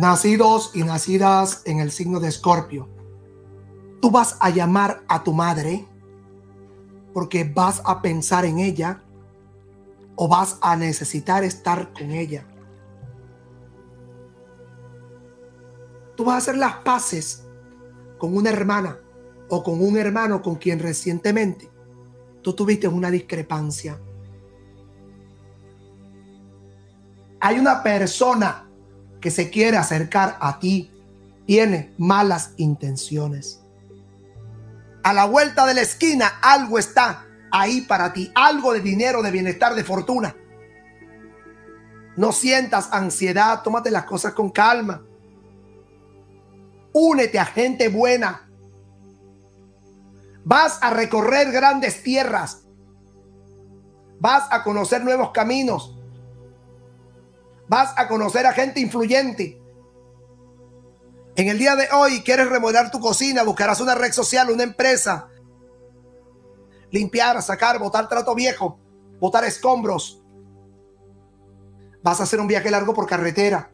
nacidos y nacidas en el signo de Escorpio, tú vas a llamar a tu madre porque vas a pensar en ella o vas a necesitar estar con ella. Tú vas a hacer las paces con una hermana o con un hermano con quien recientemente tú tuviste una discrepancia. Hay una persona que se quiere acercar a ti, tiene malas intenciones. A la vuelta de la esquina algo está ahí para ti, algo de dinero, de bienestar, de fortuna. No sientas ansiedad, tómate las cosas con calma. Únete a gente buena. Vas a recorrer grandes tierras. Vas a conocer nuevos caminos. Vas a conocer a gente influyente. En el día de hoy quieres remodelar tu cocina, buscarás una red social, una empresa. Limpiar, sacar, botar trato viejo, botar escombros. Vas a hacer un viaje largo por carretera.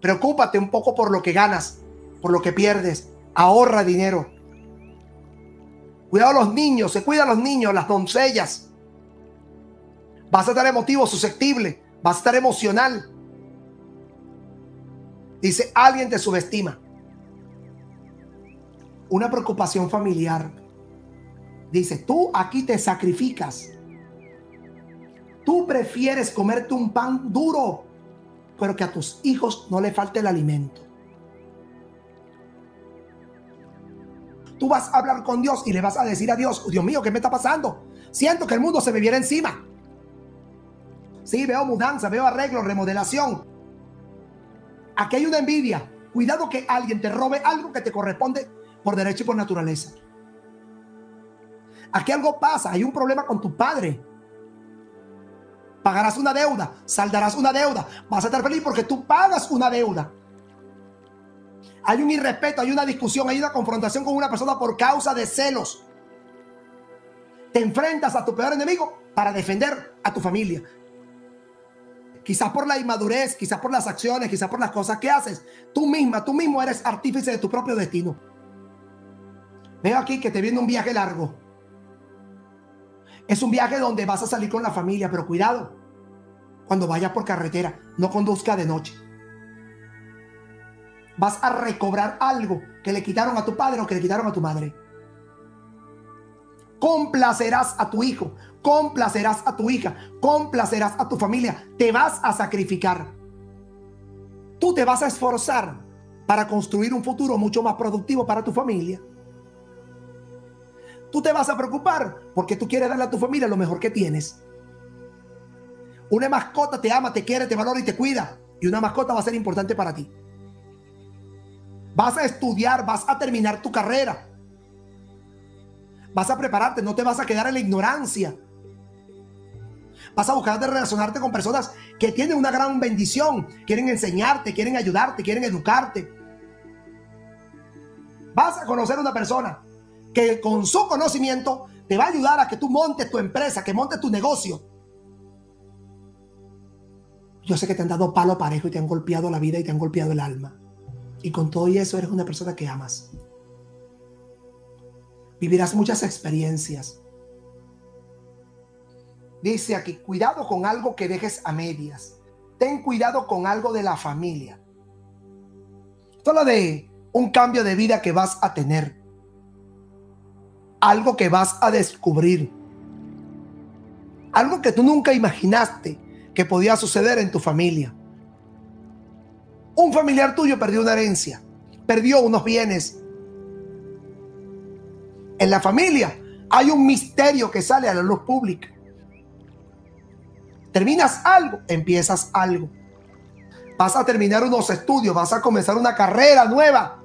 Preocúpate un poco por lo que ganas, por lo que pierdes. Ahorra dinero. Cuidado a los niños, se cuida a los niños, las doncellas. Vas a estar emotivo, susceptible va a estar emocional. Dice, alguien te subestima. Una preocupación familiar. Dice, tú aquí te sacrificas. Tú prefieres comerte un pan duro, pero que a tus hijos no le falte el alimento. Tú vas a hablar con Dios y le vas a decir a Dios, Dios mío, ¿qué me está pasando? Siento que el mundo se me viene encima. Sí, veo mudanza, veo arreglo, remodelación. Aquí hay una envidia. Cuidado que alguien te robe algo que te corresponde por derecho y por naturaleza. Aquí algo pasa, hay un problema con tu padre. Pagarás una deuda, saldarás una deuda, vas a estar feliz porque tú pagas una deuda. Hay un irrespeto, hay una discusión, hay una confrontación con una persona por causa de celos. Te enfrentas a tu peor enemigo para defender a tu familia, quizás por la inmadurez, quizás por las acciones, quizás por las cosas que haces. Tú misma, tú mismo eres artífice de tu propio destino. Veo aquí que te viene un viaje largo. Es un viaje donde vas a salir con la familia, pero cuidado. Cuando vayas por carretera, no conduzca de noche. Vas a recobrar algo que le quitaron a tu padre o que le quitaron a tu madre. Complacerás a tu hijo complacerás a tu hija, complacerás a tu familia, te vas a sacrificar. Tú te vas a esforzar para construir un futuro mucho más productivo para tu familia. Tú te vas a preocupar porque tú quieres darle a tu familia lo mejor que tienes. Una mascota te ama, te quiere, te valora y te cuida. Y una mascota va a ser importante para ti. Vas a estudiar, vas a terminar tu carrera. Vas a prepararte, no te vas a quedar en la ignorancia. Vas a buscar de relacionarte con personas que tienen una gran bendición, quieren enseñarte, quieren ayudarte, quieren educarte. Vas a conocer una persona que con su conocimiento te va a ayudar a que tú montes tu empresa, que montes tu negocio. Yo sé que te han dado palo parejo y te han golpeado la vida y te han golpeado el alma. Y con todo eso eres una persona que amas. Vivirás muchas experiencias. Dice aquí, cuidado con algo que dejes a medias. Ten cuidado con algo de la familia. Solo de un cambio de vida que vas a tener. Algo que vas a descubrir. Algo que tú nunca imaginaste que podía suceder en tu familia. Un familiar tuyo perdió una herencia, perdió unos bienes. En la familia hay un misterio que sale a la luz pública. Terminas algo, empiezas algo. Vas a terminar unos estudios, vas a comenzar una carrera nueva.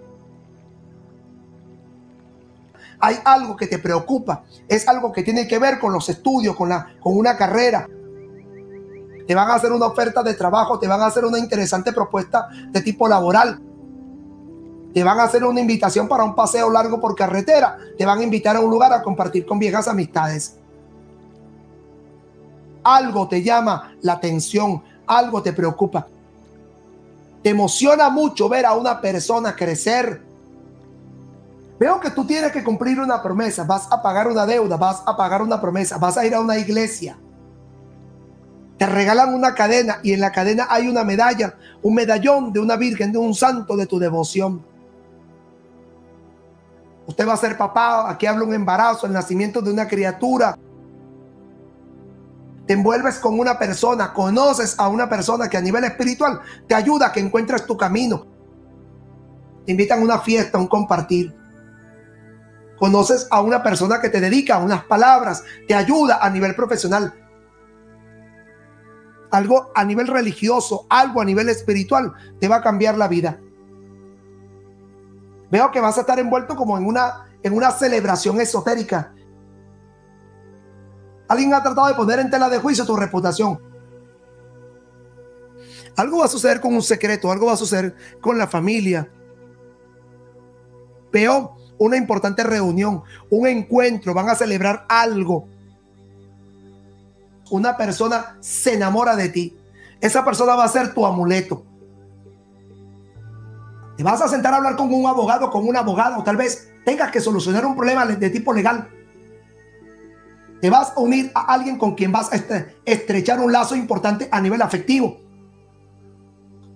Hay algo que te preocupa, es algo que tiene que ver con los estudios, con, la, con una carrera. Te van a hacer una oferta de trabajo, te van a hacer una interesante propuesta de tipo laboral. Te van a hacer una invitación para un paseo largo por carretera. Te van a invitar a un lugar a compartir con viejas amistades algo te llama la atención, algo te preocupa. Te emociona mucho ver a una persona crecer. Veo que tú tienes que cumplir una promesa, vas a pagar una deuda, vas a pagar una promesa, vas a ir a una iglesia. Te regalan una cadena y en la cadena hay una medalla, un medallón de una virgen, de un santo de tu devoción. Usted va a ser papá, aquí habla un embarazo, el nacimiento de una criatura. Te envuelves con una persona, conoces a una persona que a nivel espiritual te ayuda a que encuentres tu camino. Te invitan a una fiesta, a un compartir. Conoces a una persona que te dedica unas palabras, te ayuda a nivel profesional algo a nivel religioso, algo a nivel espiritual, te va a cambiar la vida. Veo que vas a estar envuelto como en una, en una celebración esotérica. Alguien ha tratado de poner en tela de juicio tu reputación. Algo va a suceder con un secreto, algo va a suceder con la familia. Veo una importante reunión, un encuentro, van a celebrar algo una persona se enamora de ti, esa persona va a ser tu amuleto. Te vas a sentar a hablar con un abogado, con una abogada, o tal vez tengas que solucionar un problema de tipo legal. Te vas a unir a alguien con quien vas a estrechar un lazo importante a nivel afectivo.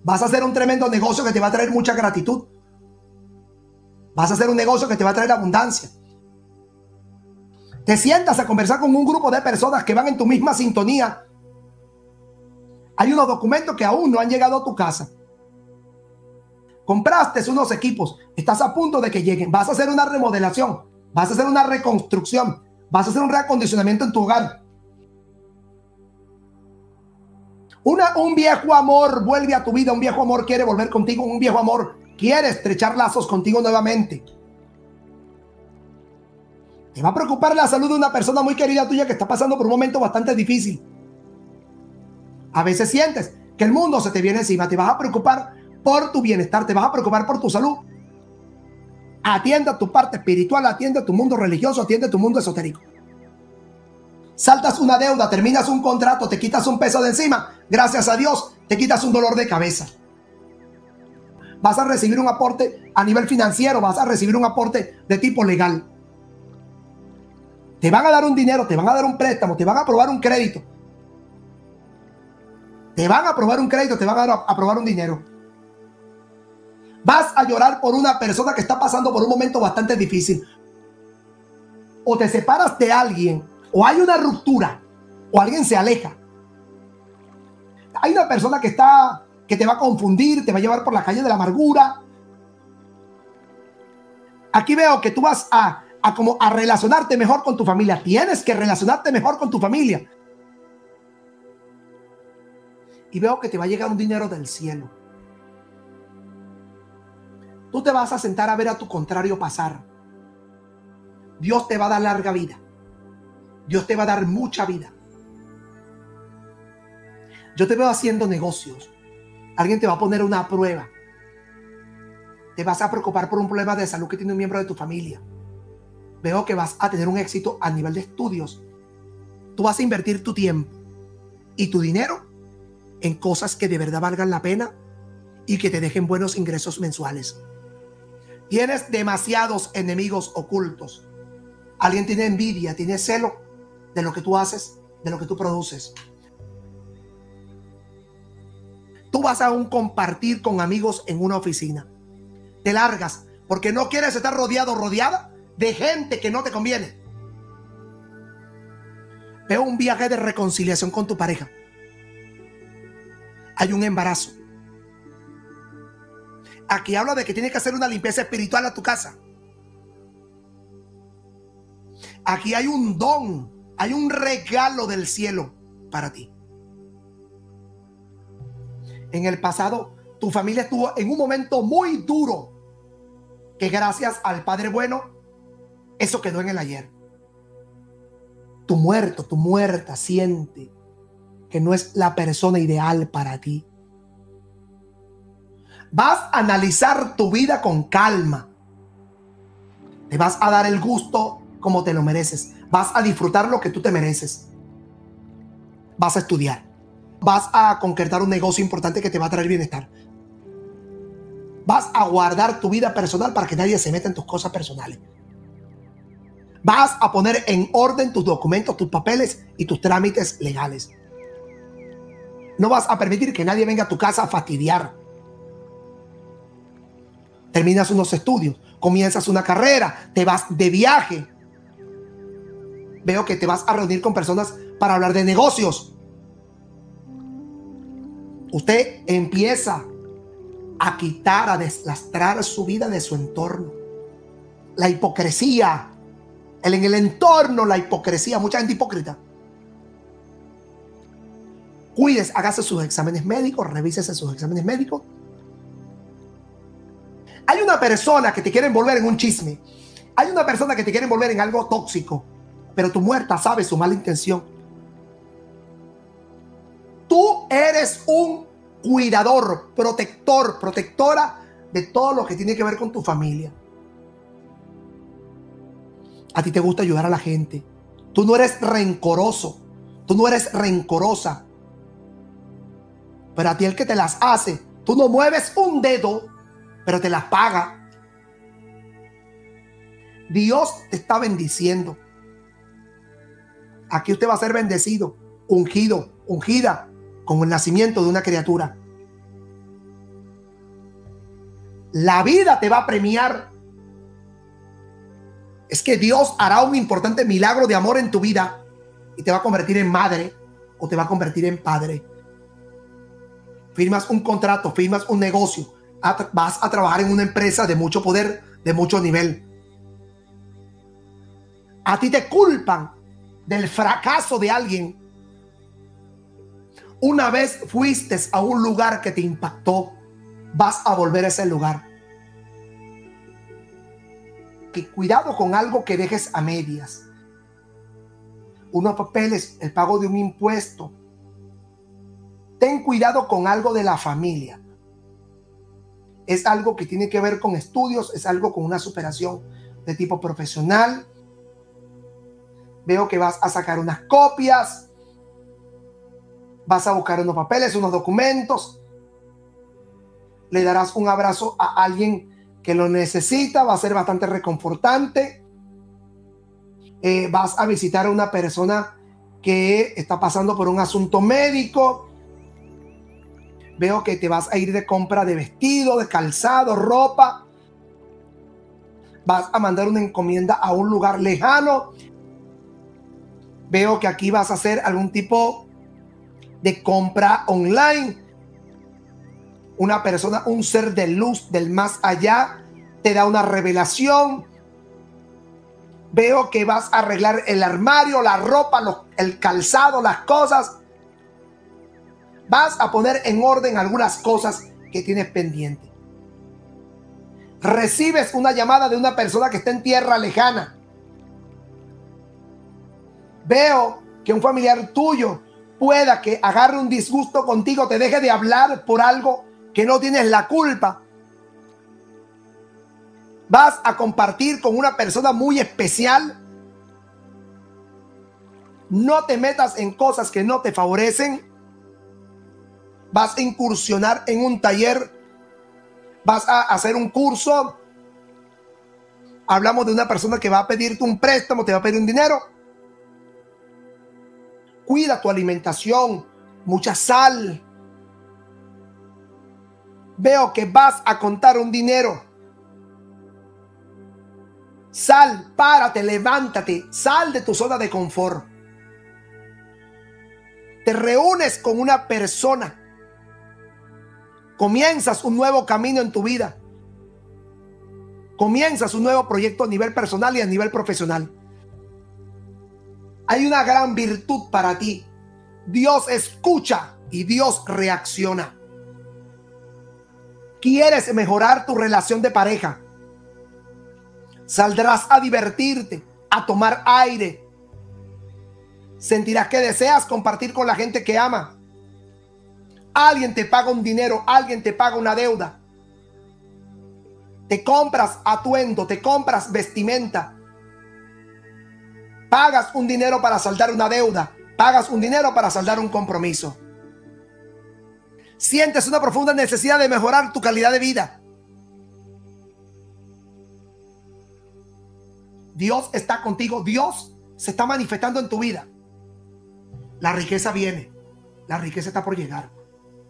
Vas a hacer un tremendo negocio que te va a traer mucha gratitud. Vas a hacer un negocio que te va a traer abundancia te sientas a conversar con un grupo de personas que van en tu misma sintonía. Hay unos documentos que aún no han llegado a tu casa. Compraste unos equipos, estás a punto de que lleguen. Vas a hacer una remodelación, vas a hacer una reconstrucción, vas a hacer un reacondicionamiento en tu hogar. Un viejo amor vuelve a tu vida, un viejo amor quiere volver contigo, un viejo amor quiere estrechar lazos contigo nuevamente. Te va a preocupar la salud de una persona muy querida tuya que está pasando por un momento bastante difícil. A veces sientes que el mundo se te viene encima, te vas a preocupar por tu bienestar, te vas a preocupar por tu salud. Atiende a tu parte espiritual, atiende tu mundo religioso, atiende tu mundo esotérico. Saltas una deuda, terminas un contrato, te quitas un peso de encima, gracias a Dios, te quitas un dolor de cabeza. Vas a recibir un aporte a nivel financiero, vas a recibir un aporte de tipo legal. Te van a dar un dinero, te van a dar un préstamo, te van a aprobar un crédito. Te van a aprobar un crédito, te van a aprobar un dinero. Vas a llorar por una persona que está pasando por un momento bastante difícil. O te separas de alguien, o hay una ruptura, o alguien se aleja. Hay una persona que está que te va a confundir, te va a llevar por la calle de la amargura. Aquí veo que tú vas a a como a relacionarte mejor con tu familia. Tienes que relacionarte mejor con tu familia. Y veo que te va a llegar un dinero del cielo. Tú te vas a sentar a ver a tu contrario pasar. Dios te va a dar larga vida. Dios te va a dar mucha vida. Yo te veo haciendo negocios. Alguien te va a poner una prueba. Te vas a preocupar por un problema de salud que tiene un miembro de tu familia veo que vas a tener un éxito a nivel de estudios. Tú vas a invertir tu tiempo y tu dinero en cosas que de verdad valgan la pena y que te dejen buenos ingresos mensuales. Tienes demasiados enemigos ocultos. Alguien tiene envidia, tiene celo de lo que tú haces, de lo que tú produces. Tú vas a un compartir con amigos en una oficina. Te largas porque no quieres estar rodeado, rodeada de gente que no te conviene. Veo un viaje de reconciliación con tu pareja. Hay un embarazo. Aquí hablo de que tienes que hacer una limpieza espiritual a tu casa. Aquí hay un don, hay un regalo del cielo para ti. En el pasado, tu familia estuvo en un momento muy duro que gracias al Padre Bueno eso quedó en el ayer. Tu muerto, tu muerta siente que no es la persona ideal para ti. Vas a analizar tu vida con calma. Te vas a dar el gusto como te lo mereces. Vas a disfrutar lo que tú te mereces. Vas a estudiar. Vas a concretar un negocio importante que te va a traer bienestar. Vas a guardar tu vida personal para que nadie se meta en tus cosas personales. Vas a poner en orden tus documentos, tus papeles y tus trámites legales. No vas a permitir que nadie venga a tu casa a fastidiar. Terminas unos estudios, comienzas una carrera, te vas de viaje. Veo que te vas a reunir con personas para hablar de negocios. Usted empieza a quitar, a deslastrar su vida de su entorno. La hipocresía. El, en el entorno, la hipocresía. Mucha gente hipócrita. Cuídese, hágase sus exámenes médicos, revísese sus exámenes médicos. Hay una persona que te quiere envolver en un chisme. Hay una persona que te quiere envolver en algo tóxico. Pero tu muerta sabe su mala intención. Tú eres un cuidador, protector, protectora de todo lo que tiene que ver con tu familia. A ti te gusta ayudar a la gente. Tú no eres rencoroso. Tú no eres rencorosa. Pero a ti el que te las hace, tú no mueves un dedo, pero te las paga. Dios te está bendiciendo. Aquí usted va a ser bendecido, ungido, ungida con el nacimiento de una criatura. La vida te va a premiar. Es que Dios hará un importante milagro de amor en tu vida y te va a convertir en madre o te va a convertir en padre. Firmas un contrato, firmas un negocio, vas a trabajar en una empresa de mucho poder, de mucho nivel. A ti te culpan del fracaso de alguien una vez fuiste a un lugar que te impactó, vas a volver a ese lugar. Que cuidado con algo que dejes a medias. Unos papeles, el pago de un impuesto. Ten cuidado con algo de la familia. Es algo que tiene que ver con estudios, es algo con una superación de tipo profesional. Veo que vas a sacar unas copias vas a buscar unos papeles, unos documentos, le darás un abrazo a alguien que lo necesita, va a ser bastante reconfortante. Eh, vas a visitar a una persona que está pasando por un asunto médico. Veo que te vas a ir de compra de vestido, de calzado, ropa. Vas a mandar una encomienda a un lugar lejano. Veo que aquí vas a hacer algún tipo de compra online. Una persona, un ser de luz del más allá, te da una revelación. Veo que vas a arreglar el armario, la ropa, el calzado, las cosas. Vas a poner en orden algunas cosas que tienes pendiente. Recibes una llamada de una persona que está en tierra lejana. Veo que un familiar tuyo pueda que agarre un disgusto contigo, te deje de hablar por algo que no tienes la culpa. Vas a compartir con una persona muy especial. No te metas en cosas que no te favorecen. Vas a incursionar en un taller. Vas a hacer un curso. Hablamos de una persona que va a pedirte un préstamo, te va a pedir un dinero Cuida tu alimentación, mucha sal. Veo que vas a contar un dinero. Sal, párate, levántate, sal de tu zona de confort. Te reúnes con una persona. Comienzas un nuevo camino en tu vida. Comienzas un nuevo proyecto a nivel personal y a nivel profesional. Hay una gran virtud para ti. Dios escucha y Dios reacciona. ¿Quieres mejorar tu relación de pareja? Saldrás a divertirte, a tomar aire. Sentirás que deseas compartir con la gente que ama. Alguien te paga un dinero, alguien te paga una deuda. Te compras atuendo, te compras vestimenta. Pagas un dinero para saldar una deuda, pagas un dinero para saldar un compromiso. Sientes una profunda necesidad de mejorar tu calidad de vida. Dios está contigo, Dios se está manifestando en tu vida. La riqueza viene, la riqueza está por llegar.